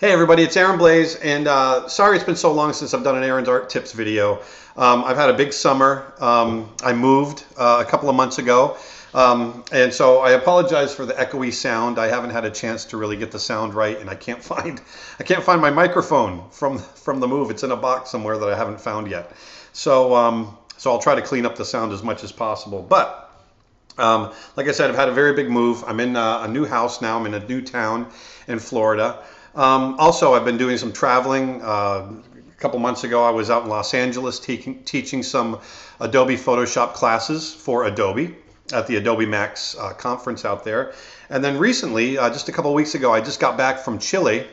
Hey everybody, it's Aaron Blaise, and uh, sorry it's been so long since I've done an Aaron's Art Tips video. Um, I've had a big summer. Um, I moved uh, a couple of months ago, um, and so I apologize for the echoey sound. I haven't had a chance to really get the sound right, and I can't find I can't find my microphone from from the move. It's in a box somewhere that I haven't found yet. So um, so I'll try to clean up the sound as much as possible, but. Um, like I said, I've had a very big move. I'm in a, a new house now. I'm in a new town in Florida. Um, also, I've been doing some traveling. Uh, a couple months ago, I was out in Los Angeles teaching, teaching some Adobe Photoshop classes for Adobe at the Adobe Max uh, conference out there. And then recently, uh, just a couple weeks ago, I just got back from Chile,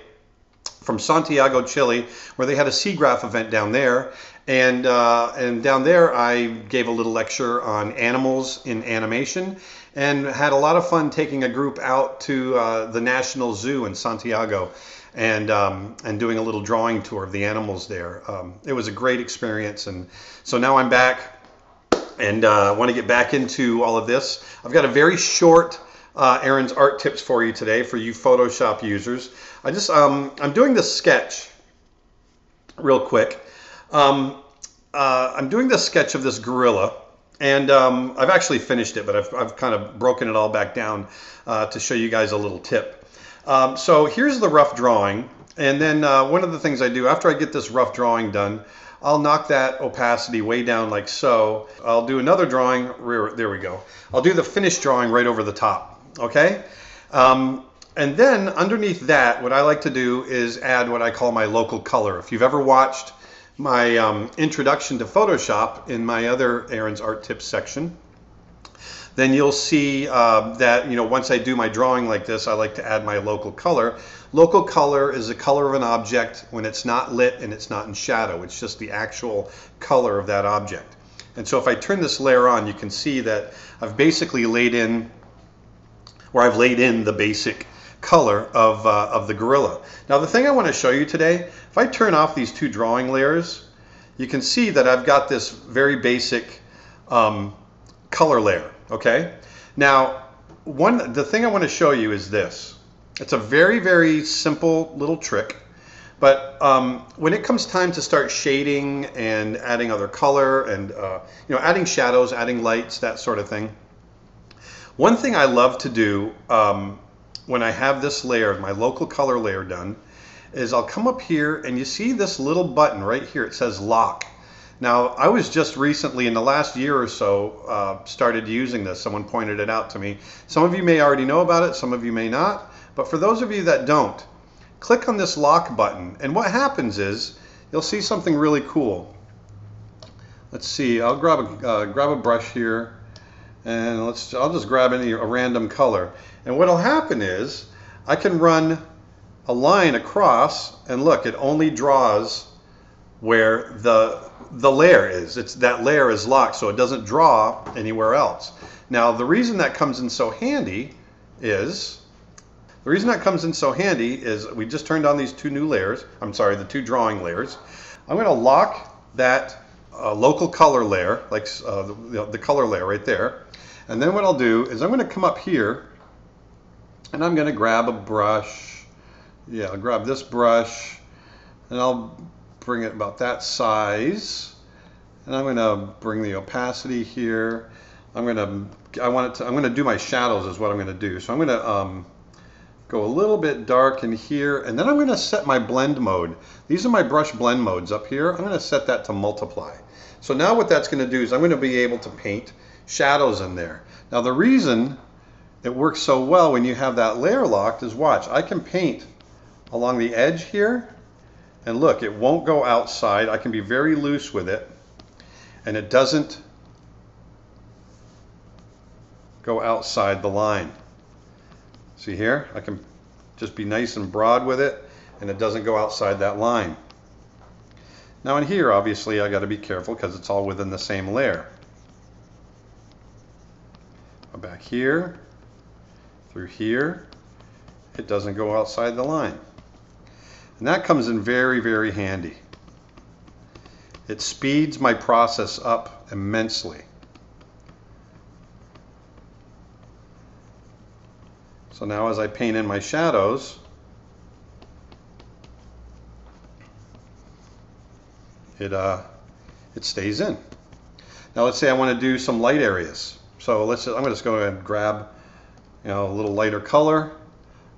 from Santiago, Chile, where they had a SIGGRAPH event down there. And, uh, and down there, I gave a little lecture on animals in animation and had a lot of fun taking a group out to uh, the National Zoo in Santiago and um, and doing a little drawing tour of the animals there. Um, it was a great experience, and so now I'm back and uh, want to get back into all of this. I've got a very short uh, Aaron's art tips for you today for you Photoshop users. I just um, I'm doing this sketch real quick. Um, uh, I'm doing this sketch of this gorilla, and um, I've actually finished it, but I've, I've kind of broken it all back down uh, to show you guys a little tip. Um, so here's the rough drawing, and then uh, one of the things I do after I get this rough drawing done, I'll knock that opacity way down like so. I'll do another drawing, there we go. I'll do the finished drawing right over the top, okay? Um, and then underneath that, what I like to do is add what I call my local color. If you've ever watched my um, introduction to Photoshop in my other Aaron's Art Tips section, then you'll see uh, that you know once I do my drawing like this, I like to add my local color. Local color is the color of an object when it's not lit and it's not in shadow. It's just the actual color of that object. And so if I turn this layer on, you can see that I've basically laid in, or I've laid in the basic color of, uh, of the gorilla. Now the thing I want to show you today, if I turn off these two drawing layers, you can see that I've got this very basic um, color layer, okay? Now, one, the thing I want to show you is this. It's a very, very simple little trick, but um, when it comes time to start shading and adding other color and, uh, you know, adding shadows, adding lights, that sort of thing, one thing I love to do um, when I have this layer, my local color layer done, is I'll come up here and you see this little button right here. It says lock. Now, I was just recently, in the last year or so, uh, started using this. Someone pointed it out to me. Some of you may already know about it, some of you may not. But for those of you that don't, click on this lock button. And what happens is, you'll see something really cool. Let's see, I'll grab a, uh, grab a brush here and let's I'll just grab any a random color. And what'll happen is I can run a line across and look it only draws where the the layer is. It's that layer is locked so it doesn't draw anywhere else. Now the reason that comes in so handy is the reason that comes in so handy is we just turned on these two new layers. I'm sorry the two drawing layers. I'm going to lock that uh, local color layer like uh, the, the color layer right there and then what I'll do is I'm going to come up here and I'm going to grab a brush. Yeah, I'll grab this brush and I'll bring it about that size. And I'm going to bring the opacity here. I'm going to, I want it to, I'm going to do my shadows is what I'm going to do. So I'm going to um, go a little bit dark in here and then I'm going to set my blend mode. These are my brush blend modes up here. I'm going to set that to multiply. So now what that's going to do is I'm going to be able to paint shadows in there. Now the reason it works so well when you have that layer locked is watch, I can paint along the edge here and look, it won't go outside. I can be very loose with it and it doesn't go outside the line. See here? I can just be nice and broad with it and it doesn't go outside that line. Now in here, obviously, I got to be careful because it's all within the same layer back here, through here. It doesn't go outside the line. And that comes in very, very handy. It speeds my process up immensely. So now as I paint in my shadows, it, uh, it stays in. Now let's say I want to do some light areas. So let's I'm going to just go ahead and grab you know, a little lighter color.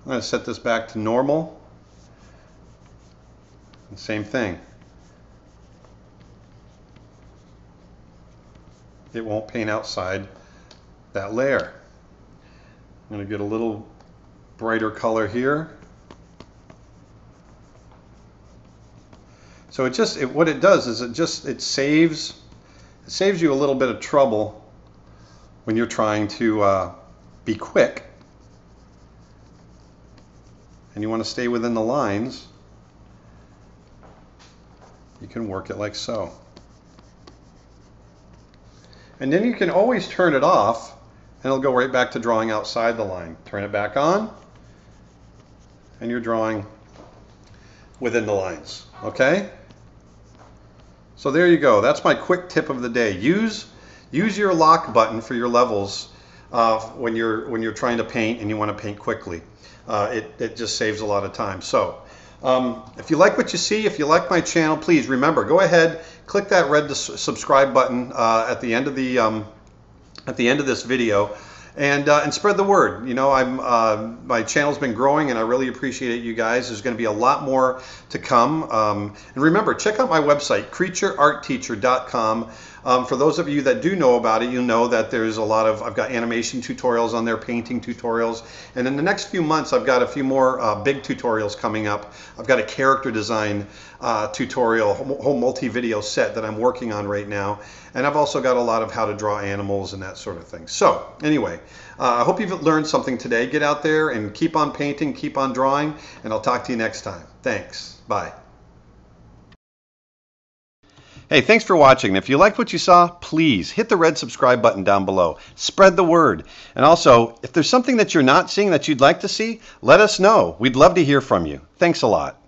I'm going to set this back to normal. And same thing. It won't paint outside that layer. I'm going to get a little brighter color here. So it just it, what it does is it just it saves it saves you a little bit of trouble when you're trying to uh, be quick and you want to stay within the lines. You can work it like so. And then you can always turn it off and it'll go right back to drawing outside the line. Turn it back on and you're drawing within the lines. Okay? So there you go. That's my quick tip of the day. Use use your lock button for your levels uh, when you're when you're trying to paint and you want to paint quickly. Uh, it, it just saves a lot of time. So um, if you like what you see, if you like my channel, please remember go ahead, click that red subscribe button uh, at the end of the um, at the end of this video and uh, and spread the word. You know, I'm uh, my channel's been growing, and I really appreciate it, you guys. There's going to be a lot more to come. Um, and remember, check out my website, creatureartteacher.com. Um, for those of you that do know about it, you know that there's a lot of I've got animation tutorials on there, painting tutorials, and in the next few months, I've got a few more uh, big tutorials coming up. I've got a character design uh, tutorial, whole multi-video set that I'm working on right now. And I've also got a lot of how to draw animals and that sort of thing. So anyway, uh, I hope you've learned something today. Get out there and keep on painting, keep on drawing, and I'll talk to you next time. Thanks. Bye. Hey, thanks for watching. If you liked what you saw, please hit the red subscribe button down below. Spread the word. And also, if there's something that you're not seeing that you'd like to see, let us know. We'd love to hear from you. Thanks a lot.